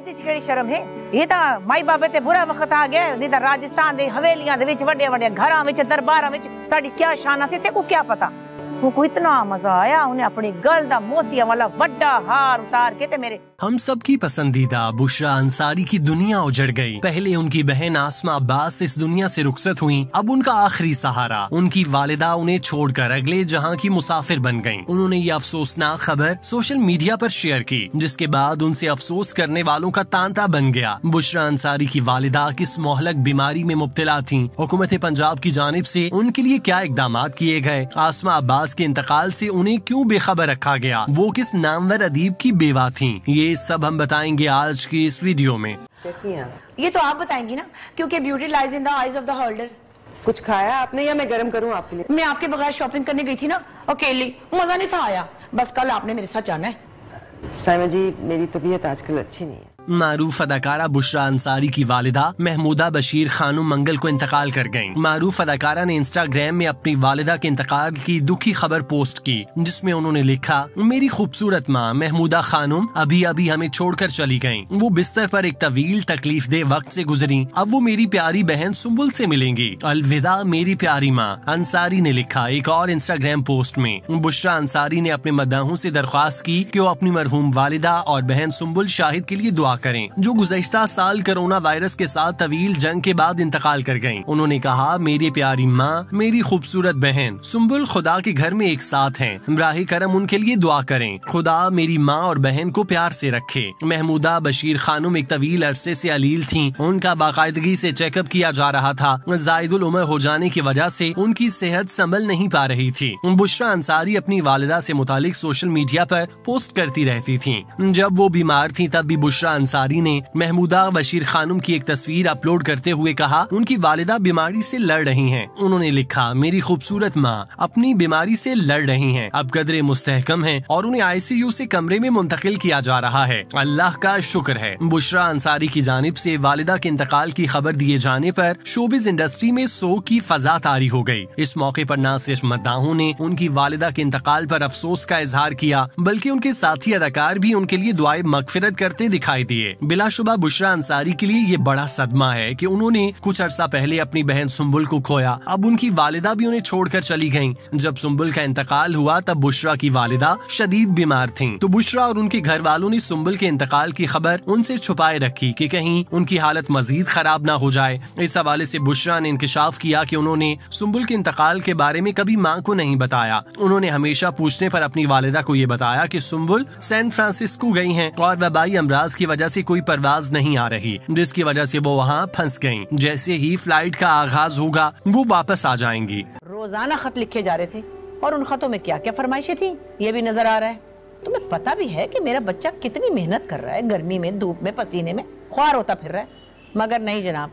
ਇਹਦੇ ਚ ਕਿਹੜੀ ਸ਼ਰਮ ਹੈ ਇਹ ਤਾਂ ਮਾਈ ਬਾਬੇ ਤੇ ਬੁਰਾ ਵਕਤ ਆ ਗਿਆ ਨਹੀਂ ਤਾਂ ਰਾਜਸਥਾਨ ਦੇ ਹਵੇਲੀਆਂ ਦੇ ਵਿੱਚ ਵੱਡੇ ਵੱਡੇ ਘਰਾਂ ਵਿੱਚ ਦਰਬਾਰਾਂ ਵਿੱਚ ਸਾਡੀ ਕੀ ਸ਼ਾਨ ਸੀ ਤੇ ਕੋ ਕੀ ਪਤਾ ਉਹ ਕੋ ਇਤਨਾ ਮਜ਼ਾ ਆਇਆ ਉਹਨੇ ਆਪਣੀ ਗੱਲ ਦਾ ਮੋਤੀਆਂ ਵਾਲਾ ਵੱਡਾ ਹਾਰ ਉਤਾਰ ਕੇ ਤੇ ਮੇਰੇ हम सब की पसंदीदा बुशरा अंसारी की दुनिया उजड़ गई। पहले उनकी बहन आसमा अब्बास इस दुनिया से रुखसत हुई, अब उनका आखिरी सहारा। उनकी वालिदा उन्हें छोड़कर अगले जहाँ की मुसाफिर बन गईं। उन्होंने ये अफसोसनाक खबर सोशल मीडिया पर शेयर की, जिसके बाद उनसे अफसोस करने वालों का तांता बन गया। बुशरा अंसारी की वालिदा किस मोहलक बीमारी में मुब्तला थी। हुकूमत पंजाब की जानब से उनके लिए क्या इकदाम किए गए? आसमा अब्बास के इंतकाल से उन्हें क्यों बेखबर रखा गया? वो किस नामवर अदीब की बेवा थी? ये सब हम बताएँगे आज की इस वीडियो में। कैसी हैं ये तो आप बताएँगी ना क्योंकि beauty lies in the eyes of the holder कुछ खाया आपने या मैं गर्म करूँ आपके लिए? मैं आपके बगैर शॉपिंग करने गई थी ना अकेली। मज़ा नहीं था आया। बस कल आपने मेरे साथ जाना है। साइमा जी मेरी तबीयत आजकल अच्छी नहीं है। मारूफ अदाकारा बुशरा अंसारी की वालिदा महमूदा बशीर खानू मंगल को इंतकाल कर गई मारूफ अदाकारा ने इंस्टाग्राम में अपनी वालिदा के इंतकाल की दुखी खबर पोस्ट की, जिसमें उन्होंने लिखा, मेरी खूबसूरत माँ, महमूदा खानुम अभी अभी हमें छोड़कर चली गई वो बिस्तर पर एक तवील तकलीफ़ दे वक्त से गुजरी, अब वो मेरी प्यारी बहन सुम्बुल से मिलेंगी। अलविदा, मेरी प्यारी माँ, अंसारी ने लिखा एक और इंस्टाग्राम पोस्ट में। बुशरा अंसारी ने अपने मदाहों से दरख्वास्त की कि वो अपनी मरहूम वालिदा और बहन सुम्बुल शाहिद के लिए दुआ करें। जो गुजश्ता साल कोरोना वायरस के साथ तवील जंग के बाद इंतकाल कर गई उन्होंने कहा, मेरी प्यारी माँ, मेरी खूबसूरत बहन सुम्बुल खुदा के घर में एक साथ हैं। राह करम उनके लिए दुआ करें। खुदा मेरी माँ और बहन को प्यार से रखे। महमूदा बशीर खानुम एक तवील अरसे से अलील थी। उनका बाकायदगी से चेकअप किया जा रहा था। जायदुल उम्र हो जाने की वजह से उनकी सेहत संभल नहीं पा रही थी। बुशरा अंसारी अपनी वालदा से मुतालिक सोशल मीडिया पर पोस्ट करती रहती थी। जब वो बीमार थी, तब भी बुशरा अंसारी ने महमूदा बशीर खानुम की एक तस्वीर अपलोड करते हुए कहा, उनकी वालिदा बीमारी से लड़ रही हैं। उन्होंने लिखा, मेरी खूबसूरत माँ अपनी बीमारी से लड़ रही हैं। अब कदरे मुस्तहकम हैं और उन्हें आईसीयू से कमरे में मुंतकिल किया जा रहा है अल्लाह का शुक्र है बुशरा अंसारी की जानब से वालिदा के इंतकाल की खबर दिए जाने पर शोबिज इंडस्ट्री में सो की फजा तारी हो गई। इस मौके पर न सिर्फ़ मद्दाहों ने उनकी वालिदा के इंतकाल पर अफसोस का इजहार किया, बल्कि उनके साथी अदाकार भी उनके लिए दुआए मगफिरत करते दिखाई दिए। बिलाशुबा बुशरा अंसारी के लिए ये बड़ा सदमा है कि उन्होंने कुछ अरसा पहले अपनी बहन सुम्बुल को खोया। अब उनकी वालिदा भी उन्हें छोड़कर चली गई जब सुम्बुल का इंतकाल हुआ, तब बुशरा की वालिदा शदीद बीमार थी। तो बुशरा और उनके घर वालों ने सुम्बुल के इंतकाल की खबर उनसे छुपाए रखी की कहीं उनकी हालत मजीद खराब न हो जाए। इस हवाले ऐसी बुशरा ने इंकशाफ किया कि उन्होंने सुम्बुल के इंतकाल के बारे में कभी माँ को नहीं बताया। उन्होंने हमेशा पूछने आरोप अपनी वालिदा को ये बताया की सुम्बुल सैन फ्रांसिस्को गई है और वबाई अमराज की वजह से कोई परवाज नहीं आ रही। जिसकी वजह से वो वहाँ फंस गई जैसे ही फ़्लाइट का आगाज़ होगा, वो वापस आ जाएँगी। रोज़ाना खत लिखे जा रहे थे। और उन खतों में क्या क्या फरमाइशें थी, ये भी नज़र आ रहा है। तुम्हें पता भी है कि मेरा बच्चा कितनी मेहनत कर रहा है। गर्मी में, धूप में, पसीने में। ख्वार होता फिर रहा है। मगर नहीं जनाब,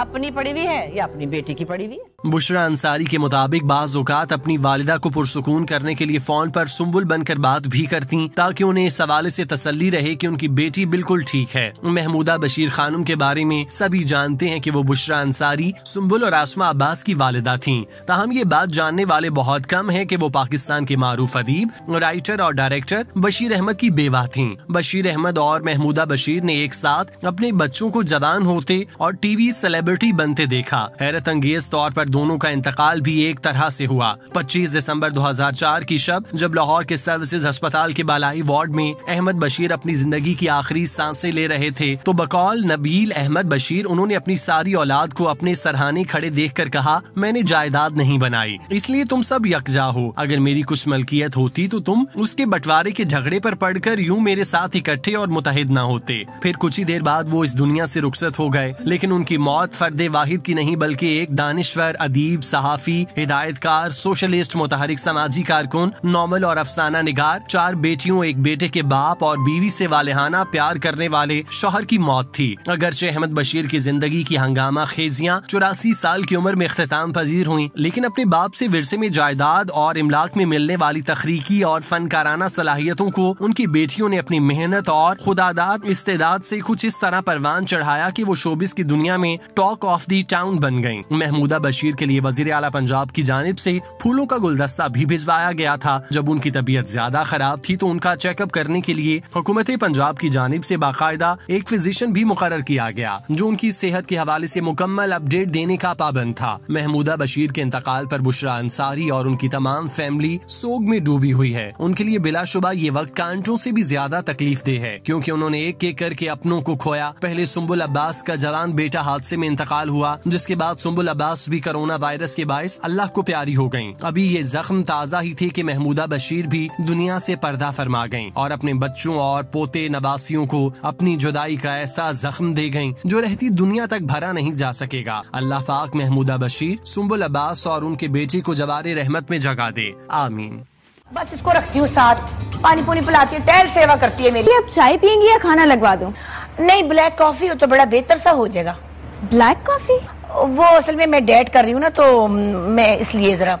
अपनी पड़ी हुई है या अपनी बेटी की पड़ी हुई है? बुशरा अंसारी के मुताबिक बाज औकात अपनी वालिदा को पुरसकून करने के लिए फ़ोन पर सुम्बुल बनकर बात भी करती, ताकि उन्हें इस हवाले से तसल्ली रहे कि उनकी बेटी बिल्कुल ठीक है। महमूदा बशीर खानुम के बारे में सभी जानते हैं कि वो बुशरा अंसारी सुम्बुल और आसमा अब्बास की वालिदा थी। ताहम ये बात जानने वाले बहुत कम है की वो पाकिस्तान के मारूफ अदीब, राइटर और डायरेक्टर बशीर अहमद की बेवा थी। बशीर अहमद और महमूदा बशीर ने एक साथ अपने बच्चों को जवान होते और टीवी सेलिब्रिटी बनते देखा। हैरत अंगेज तौर पर दोनों का इंतकाल भी एक तरह से हुआ। 25 दिसंबर 2004 की शब, जब लाहौर के सर्विसेज़ अस्पताल के बालाई वार्ड में अहमद बशीर अपनी ज़िंदगी की आखिरी साँसें ले रहे थे तो बकौल नबील अहमद बशीर उन्होंने अपनी सारी औलाद को अपने सरहाने खड़े देख कर कहा, मैंने जायदाद नहीं बनाई, इसलिए तुम सब यकजा हो। अगर मेरी कुछ मलकियत होती तो तुम उसके बंटवारे के झगड़े पर पड़कर यूँ मेरे साथ इकट्ठे और मुतहद न होते। फिर कुछ ही देर बाद वो इस दुनिया से रुखसत हो गए, लेकिन उनकी मौत फर्द वाहिद की नहीं, बल्कि एक दानिश्वर अदीब, सहाफी, हिदायतकार, सोशलिस्ट, मुतहरिक, समाजी कारकुन, नॉवल और अफसाना निगार, चार बेटियों, एक बेटे के बाप और बीवी से वालेहाना प्यार करने वाले शोहर की मौत थी। अगरचे अहमद बशीर की ज़िंदगी की हंगामा खेजियाँ चौरासी साल की उम्र में अख्ताम पजीर हुई, लेकिन अपने बाप से विरसे में जायदाद और इमलाक में मिलने वाली तखरीकी और फनकाराना सलाहियतों को उनकी बेटियों ने अपनी मेहनत और खुदादाद, इस्तेदाद से कुछ इस तरह परवान चढ़ाया कि वो शोबिस की दुनिया में टॉक ऑफ़ दी टाउन बन गई महमूदा बशीर बशीर के लिए वज़ीर अला पंजाब की जानब से फूलों का गुलदस्ता भी भिजवाया गया था। जब उनकी तबीयत ज़्यादा खराब थी तो उनका चेकअप करने के लिए हुकूमत पंजाब की जानब ऐसी बाकायदा एक फिजिशियन भी मुकर किया गया, जो उनकी सेहत के हवाले ऐसी मुकम्मल अपडेट देने का पाबंद था। महमूदा बशीर के इंतकाल पर बुशरा अंसारी और उनकी तमाम फैमिली सोग में डूबी हुई है। उनके लिए बिलाशुबा ये वक्त कांटों से भी ज़्यादा तकलीफ़ दे है, क्योंकि उन्होंने एक एक करके अपनों को खोया। पहले सुम्बुल अब्बास का जवान बेटा हादसे में इंतकाल हुआ, जिसके बाद सुम्बुल अब्बास भी कोरोना वायरस के बायस अल्लाह को प्यारी हो गई अभी ये जख्म ताज़ा ही थे की महमूदा बशीर भी दुनिया ऐसी पर्दा फरमा गई और अपने बच्चों और पोते नवासियों को अपनी जुदाई का ऐसा जख्म दे गई जो रहती दुनिया तक भरा नहीं जा सकेगा। अल्लाह पाक महमूदा बशीर सुम्बुल अब्बास और उनके बेटे को जवार रहमत में जगा दे। आमीन। बस इसको रखती हूँ साथ। पानी पुनी पिलाती है टहल सेवा करती है मेरी। अब चाय पियेंगी या खाना लगवा दूँ? नहीं ब्लैक कॉफ़ी हो तो बड़ा बेहतर सा हो जाएगा। Black coffee? वो असल में मैं डेट कर रही हूँ ना तो मैं इसलिए जरा